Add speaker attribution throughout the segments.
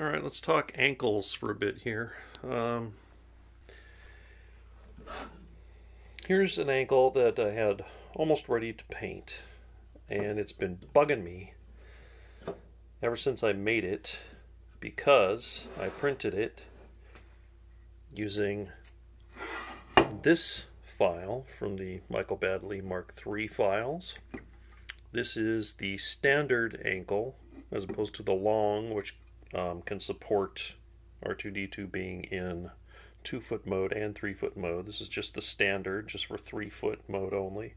Speaker 1: All right, let's talk ankles for a bit here. Um, here's an ankle that I had almost ready to paint, and it's been bugging me ever since I made it because I printed it using this file from the Michael Baddeley Mark III files. This is the standard ankle as opposed to the long, which um, can support R2D2 being in two foot mode and three foot mode. This is just the standard, just for three foot mode only.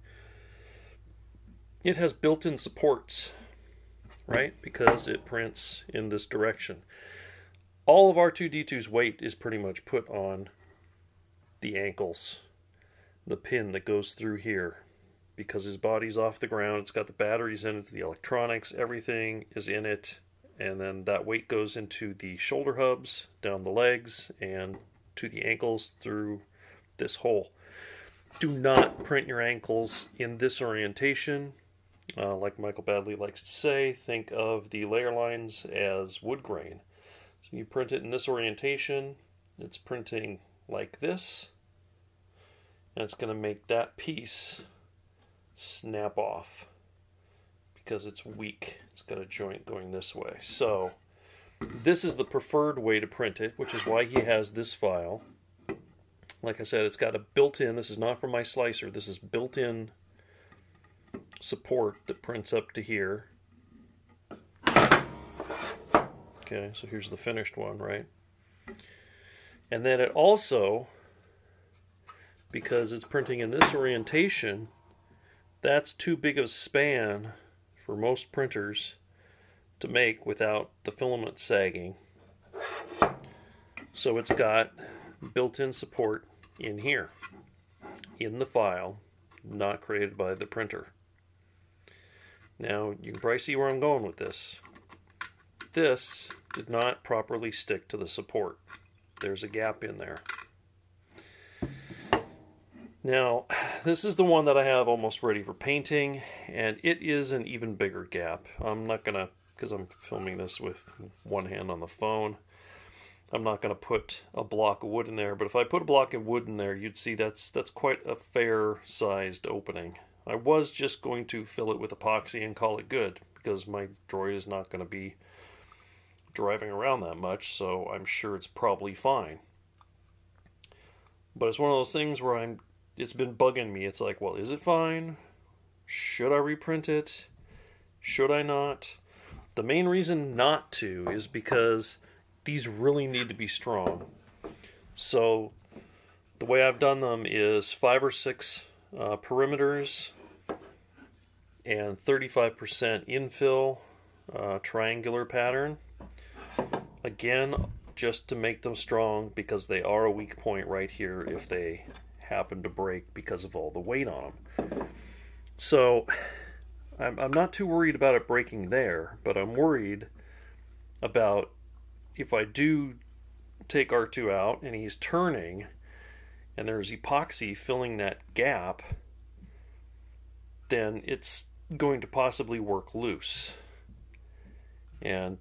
Speaker 1: It has built in supports, right? Because it prints in this direction. All of R2D2's weight is pretty much put on the ankles, the pin that goes through here. Because his body's off the ground, it's got the batteries in it, the electronics, everything is in it and then that weight goes into the shoulder hubs, down the legs, and to the ankles through this hole. Do not print your ankles in this orientation. Uh, like Michael Baddeley likes to say, think of the layer lines as wood grain. So you print it in this orientation, it's printing like this, and it's going to make that piece snap off because it's weak. It's got a joint going this way. So this is the preferred way to print it, which is why he has this file. Like I said, it's got a built-in, this is not from my slicer, this is built-in support that prints up to here. Okay, so here's the finished one, right? And then it also, because it's printing in this orientation, that's too big of a span for most printers to make without the filament sagging. So it's got built-in support in here, in the file, not created by the printer. Now, you can probably see where I'm going with this. This did not properly stick to the support. There's a gap in there. Now, this is the one that I have almost ready for painting, and it is an even bigger gap. I'm not going to, because I'm filming this with one hand on the phone, I'm not going to put a block of wood in there, but if I put a block of wood in there, you'd see that's, that's quite a fair-sized opening. I was just going to fill it with epoxy and call it good, because my droid is not going to be driving around that much, so I'm sure it's probably fine. But it's one of those things where I'm it's been bugging me. It's like, well, is it fine? Should I reprint it? Should I not? The main reason not to is because these really need to be strong. So the way I've done them is five or six uh, perimeters and 35% infill uh, triangular pattern. Again, just to make them strong because they are a weak point right here if they happen to break because of all the weight on them. So I'm, I'm not too worried about it breaking there, but I'm worried about if I do take R2 out and he's turning and there's epoxy filling that gap, then it's going to possibly work loose. And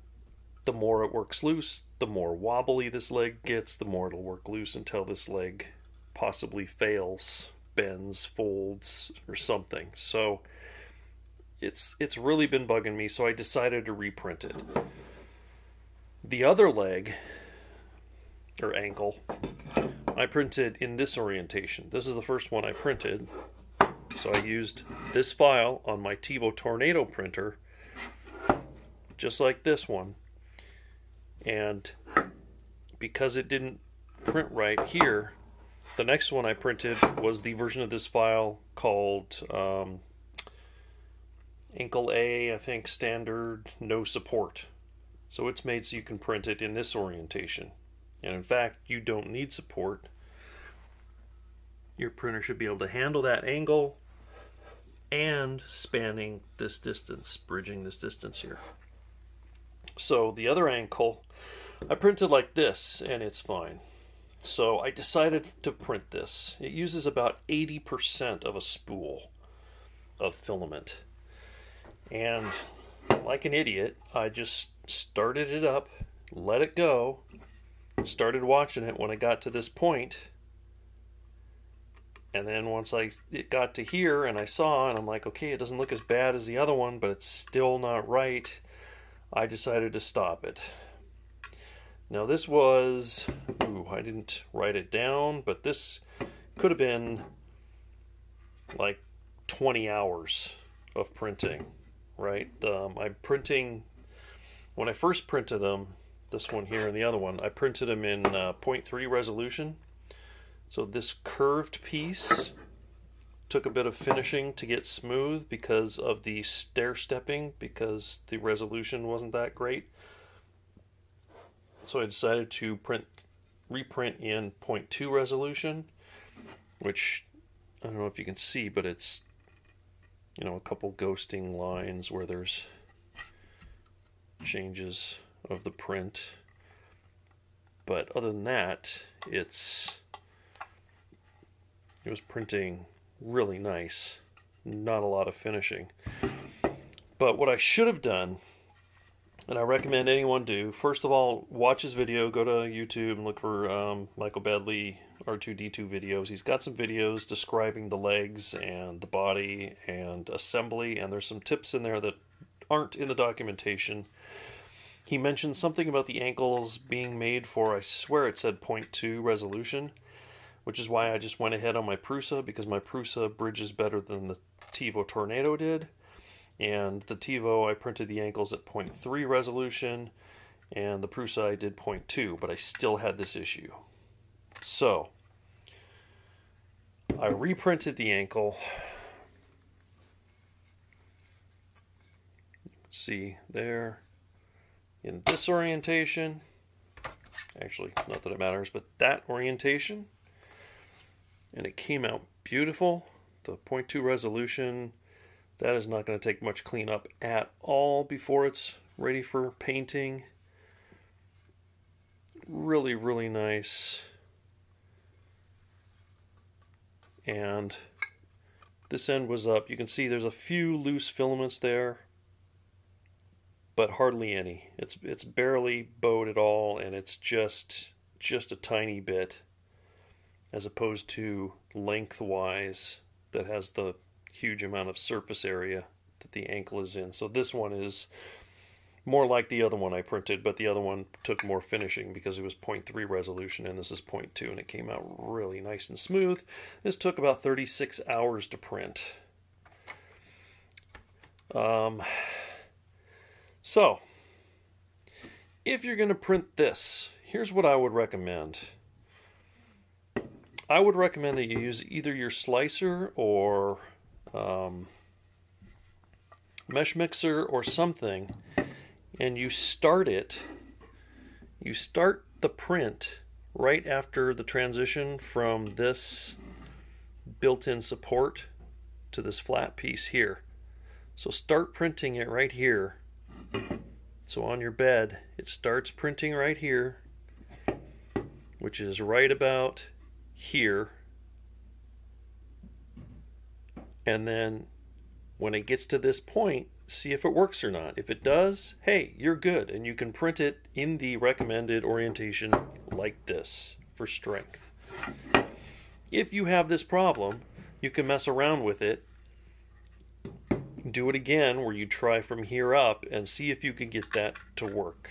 Speaker 1: the more it works loose, the more wobbly this leg gets, the more it'll work loose until this leg possibly fails, bends, folds, or something. So it's it's really been bugging me, so I decided to reprint it. The other leg or ankle I printed in this orientation. This is the first one I printed. So I used this file on my Tevo Tornado printer just like this one. And because it didn't print right here, the next one I printed was the version of this file called um, Ankle A, I think, standard, no support. So it's made so you can print it in this orientation. And in fact, you don't need support. Your printer should be able to handle that angle and spanning this distance, bridging this distance here. So the other ankle, I printed like this, and it's fine. So I decided to print this. It uses about 80% of a spool of filament. And like an idiot, I just started it up, let it go, started watching it when I got to this point, and then once I it got to here and I saw and I'm like, okay, it doesn't look as bad as the other one, but it's still not right. I decided to stop it. Now this was, ooh, I didn't write it down, but this could have been like 20 hours of printing, right? Um, I'm printing, when I first printed them, this one here and the other one, I printed them in uh, 0.3 resolution. So this curved piece took a bit of finishing to get smooth because of the stair stepping because the resolution wasn't that great. So I decided to print reprint in 0.2 resolution, which I don't know if you can see, but it's you know a couple ghosting lines where there's changes of the print. But other than that, it's it was printing really nice. Not a lot of finishing. But what I should have done, and I recommend anyone do, first of all, watch his video. Go to YouTube and look for um, Michael Baddeley R2D2 videos. He's got some videos describing the legs and the body and assembly, and there's some tips in there that aren't in the documentation. He mentioned something about the ankles being made for, I swear it said 0.2 resolution which is why I just went ahead on my Prusa because my Prusa bridges better than the Tevo Tornado did. And the Tevo, I printed the ankles at 0.3 resolution, and the Prusa I did 0.2, but I still had this issue. So, I reprinted the ankle. See there in this orientation. Actually, not that it matters, but that orientation and it came out beautiful. The 0.2 resolution, that is not going to take much cleanup at all before it's ready for painting. Really, really nice. And this end was up. You can see there's a few loose filaments there, but hardly any. It's it's barely bowed at all, and it's just just a tiny bit as opposed to lengthwise that has the huge amount of surface area that the ankle is in. So this one is more like the other one I printed, but the other one took more finishing because it was 0.3 resolution and this is 0.2 and it came out really nice and smooth. This took about 36 hours to print. Um, so, if you're going to print this, here's what I would recommend. I would recommend that you use either your slicer or um, Meshmixer or something and you start it you start the print right after the transition from this built-in support to this flat piece here so start printing it right here so on your bed it starts printing right here which is right about here. And then when it gets to this point, see if it works or not. If it does, hey, you're good. And you can print it in the recommended orientation like this for strength. If you have this problem, you can mess around with it. Do it again where you try from here up and see if you can get that to work.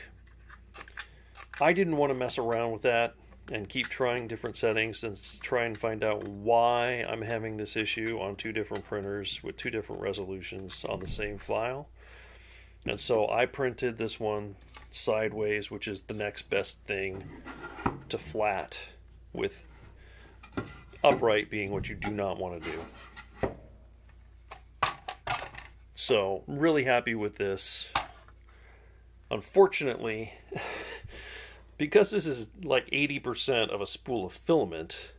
Speaker 1: I didn't want to mess around with that and keep trying different settings and try and find out why I'm having this issue on two different printers with two different resolutions on the same file. And so I printed this one sideways, which is the next best thing to flat with upright being what you do not want to do. So, really happy with this. Unfortunately, because this is like 80% of a spool of filament,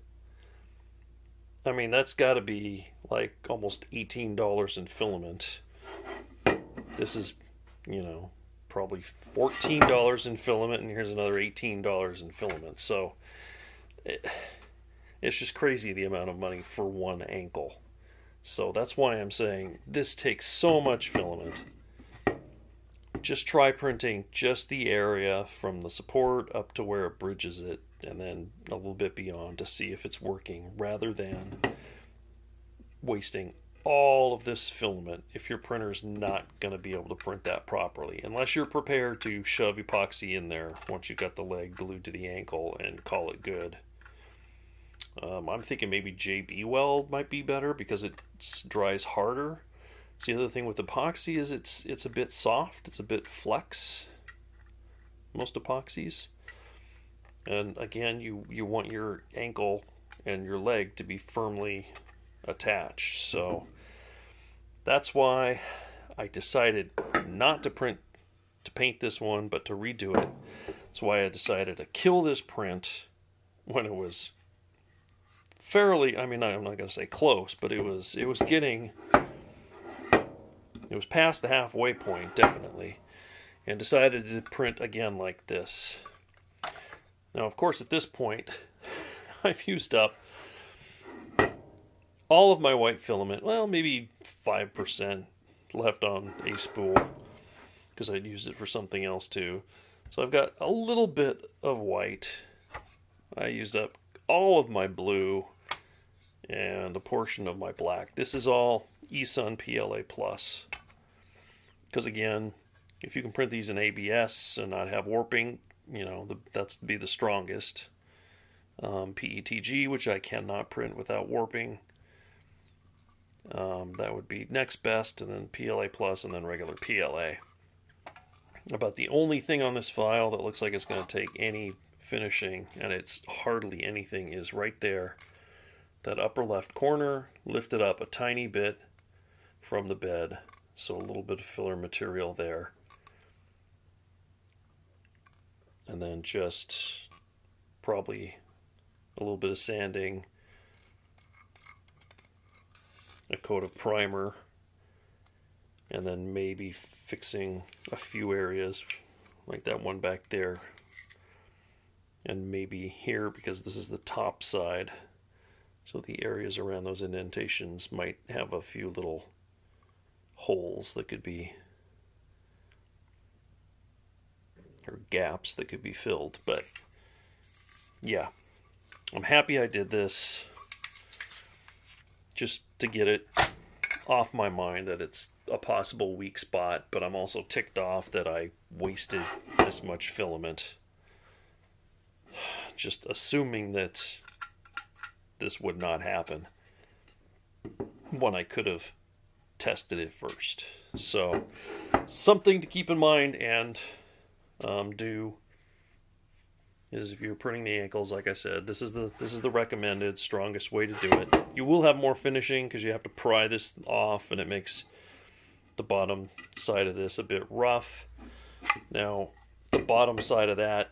Speaker 1: I mean, that's got to be like almost $18 in filament. This is, you know, probably $14 in filament, and here's another $18 in filament. So it, it's just crazy the amount of money for one ankle. So that's why I'm saying this takes so much filament. Just try printing just the area from the support up to where it bridges it and then a little bit beyond to see if it's working rather than wasting all of this filament if your printer's not going to be able to print that properly unless you're prepared to shove epoxy in there once you've got the leg glued to the ankle and call it good. Um, I'm thinking maybe JB Weld might be better because it dries harder the other thing with epoxy is it's it's a bit soft it's a bit flex most epoxies and again you you want your ankle and your leg to be firmly attached. So that's why I decided not to print to paint this one, but to redo it. That's why I decided to kill this print when it was fairly. I mean, I'm not going to say close, but it was it was getting. It was past the halfway point, definitely, and decided to print again like this. Now, of course, at this point, I've used up all of my white filament, well, maybe 5% left on a spool because I'd used it for something else too. So I've got a little bit of white. I used up all of my blue and a portion of my black. This is all eSun PLA Plus. Because again, if you can print these in ABS and not have warping, you know, the, that's be the strongest. Um, PETG, which I cannot print without warping. Um, that would be next best, and then PLA plus, and then regular PLA. About the only thing on this file that looks like it's going to take any finishing, and it's hardly anything, is right there. That upper left corner lifted up a tiny bit from the bed, so a little bit of filler material there. And then just probably a little bit of sanding. A coat of primer. And then maybe fixing a few areas like that one back there. And maybe here because this is the top side. So the areas around those indentations might have a few little holes that could be or gaps that could be filled but yeah I'm happy I did this just to get it off my mind that it's a possible weak spot, but I'm also ticked off that I wasted this much filament. Just assuming that this would not happen when I could have tested it first. So, something to keep in mind and um, do is if you're printing the ankles, like I said, this is the this is the recommended strongest way to do it. You will have more finishing because you have to pry this off, and it makes the bottom side of this a bit rough. Now, the bottom side of that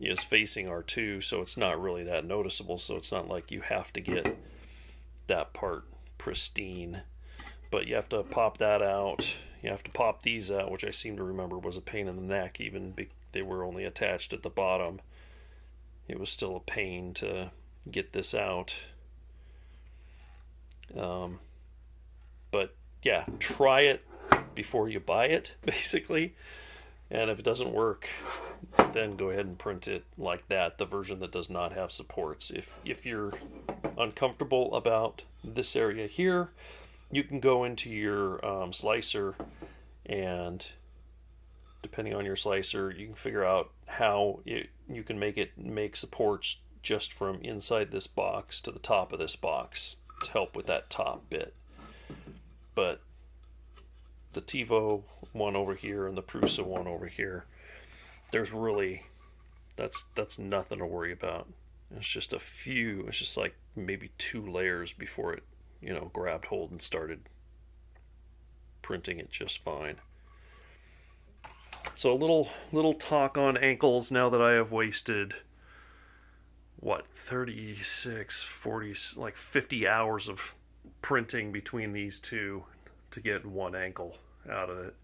Speaker 1: is facing R2, so it's not really that noticeable. So it's not like you have to get that part pristine, but you have to pop that out. You have to pop these out, which I seem to remember was a pain in the neck, even they were only attached at the bottom it was still a pain to get this out. Um, but yeah, try it before you buy it, basically. And if it doesn't work, then go ahead and print it like that, the version that does not have supports. If, if you're uncomfortable about this area here, you can go into your um, slicer and depending on your slicer, you can figure out how it, you can make it make supports just from inside this box to the top of this box to help with that top bit. But the Tevo one over here and the Prusa one over here, there's really that's that's nothing to worry about. It's just a few. It's just like maybe two layers before it, you know, grabbed hold and started printing it just fine. So a little little talk on ankles now that I have wasted what 36 40 like 50 hours of printing between these two to get one ankle out of it